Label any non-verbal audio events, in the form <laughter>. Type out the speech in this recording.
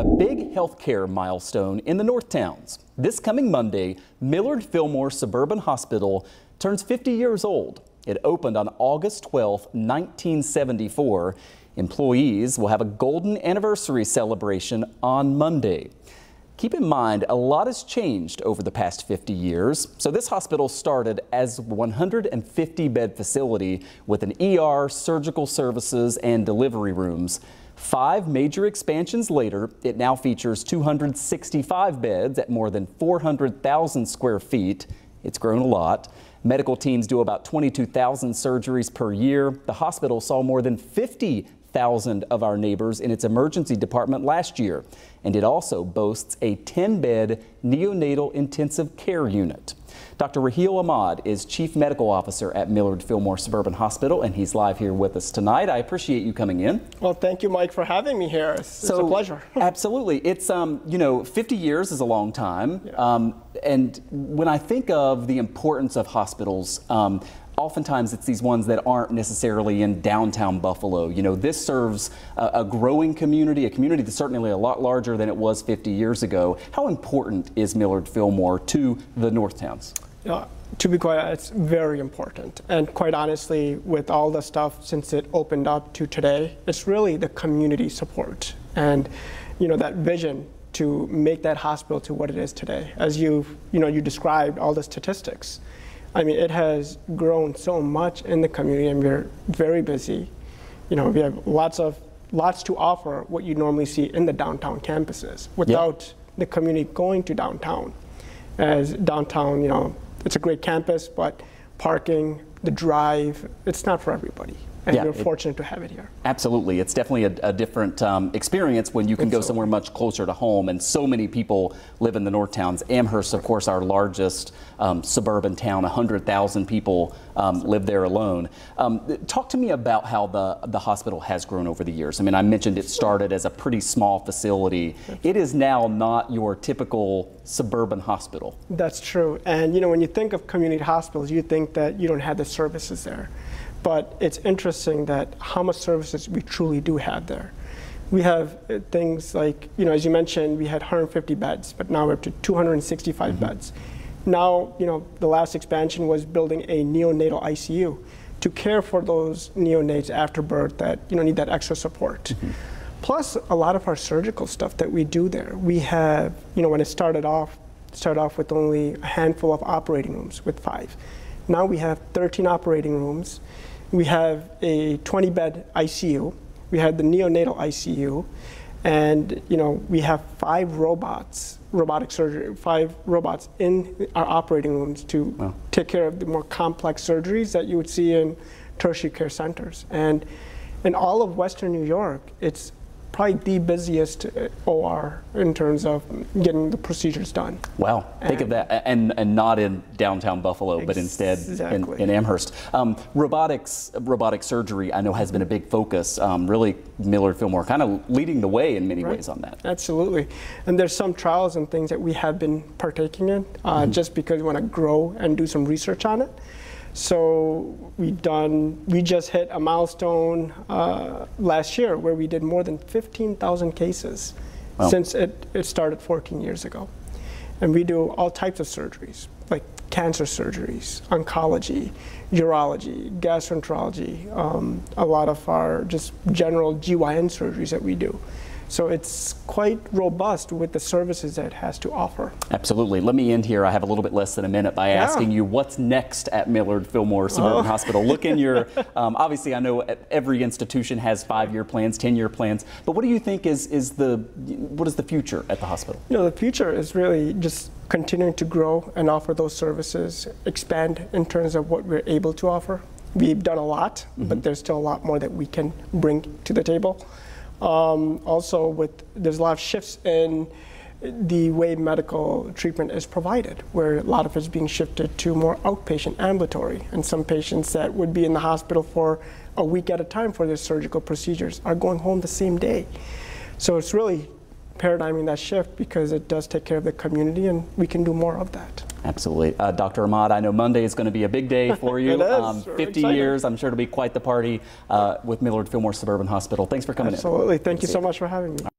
A big healthcare milestone in the North Towns. This coming Monday, Millard Fillmore Suburban Hospital turns 50 years old. It opened on August 12, 1974. Employees will have a golden anniversary celebration on Monday. Keep in mind, a lot has changed over the past 50 years. So this hospital started as a 150 bed facility with an ER, surgical services, and delivery rooms. Five major expansions later, it now features 265 beds at more than 400,000 square feet. It's grown a lot. Medical teams do about 22,000 surgeries per year. The hospital saw more than 50,000 of our neighbors in its emergency department last year. And it also boasts a 10 bed neonatal intensive care unit. Dr. Raheel Ahmad is Chief Medical Officer at Millard Fillmore Suburban Hospital, and he's live here with us tonight. I appreciate you coming in. Well, thank you, Mike, for having me here. It's, so, it's a pleasure. <laughs> absolutely. It's, um, you know, 50 years is a long time. Yeah. Um, and when I think of the importance of hospitals, um, oftentimes it's these ones that aren't necessarily in downtown Buffalo. You know, this serves a, a, growing community, a community that's certainly a lot larger than it was 50 years ago. How important is Millard Fillmore to the North Towns? Uh, to be quite it's very important. And quite honestly, with all the stuff since it opened up to today, it's really the community support and you know that vision to make that hospital to what it is today. As you you know you described all the statistics. I mean, it has grown so much in the community, and we're very busy. You know, we have lots of lots to offer what you normally see in the downtown campuses without yep. the community going to downtown. As downtown, you know, it's a great campus, but parking, the drive, it's not for everybody and yeah, we're fortunate to have it here. Absolutely. It's definitely a, a different um, experience when you can go somewhere much closer to home. And so many people live in the North Towns. Amherst, of course, our largest um, suburban town, 100,000 people um, live there alone. Um, talk to me about how the, the hospital has grown over the years. I mean, I mentioned it started as a pretty small facility. It is now not your typical suburban hospital. That's true. And, you know, when you think of community hospitals, you think that you don't have the services there. But it's interesting that how much services we truly do have there. We have uh, things like, you know, as you mentioned, we had 150 beds, but now we're up to 265 mm-hmm. beds. Now, you know, the last expansion was building a neonatal ICU to care for those neonates after birth that, you know, need that extra support. Mm-hmm. Plus, a lot of our surgical stuff that we do there. We have, you know, when it started off, started off with only a handful of operating rooms, with five. Now we have 13 operating rooms we have a 20 bed ICU. We have the neonatal ICU. And you know, we have five robots, robotic surgery, five robots in our operating rooms to wow. take care of the more complex surgeries that you would see in tertiary care centers. And in all of Western New York, it's probably the busiest uh, OR in terms of getting the procedures done. Wow, and think of that, and and not in downtown Buffalo, but instead in, in Amherst. Um, robotics, robotic surgery, I know has been a big focus. Um, really, Millard Fillmore kind of leading the way in many right. ways on that. Absolutely, and there's some trials and things that we have been partaking in, uh, mm-hmm. just because we want to grow and do some research on it. So we done, we just hit a milestone uh, last year where we did more than 15,000 cases wow. since it, it started 14 years ago. And we do all types of surgeries, like cancer surgeries, oncology, urology, gastroenterology, um, a lot of our just general GYN surgeries that we do. So it's quite robust with the services that it has to offer. Absolutely. Let me end here. I have a little bit less than a minute by yeah. asking you what's next at Millard Fillmore Suburban oh. <laughs> Hospital. Look in your, um, obviously I know every institution has five-year plans, 10-year plans, but what do you think is, is the, what is the future at the hospital? You know, the future is really just continuing to grow and offer those services, expand in terms of what we're able to offer. We've done a lot, mm -hmm. but there's still a lot more that we can bring to the table. Um, also, with there's a lot of shifts in the way medical treatment is provided, where a lot of it is being shifted to more outpatient ambulatory, and some patients that would be in the hospital for a week at a time for their surgical procedures are going home the same day. So it's really paradigming that shift because it does take care of the community, and we can do more of that. Absolutely. Uh, Dr. Ahmad, I know Monday is going to be a big day for <laughs> you. it is. Um, 50 excited. years, I'm sure it'll be quite the party uh, with Millard Fillmore Suburban Hospital. Thanks for coming Absolutely. in. Absolutely. Thank you so much for having me.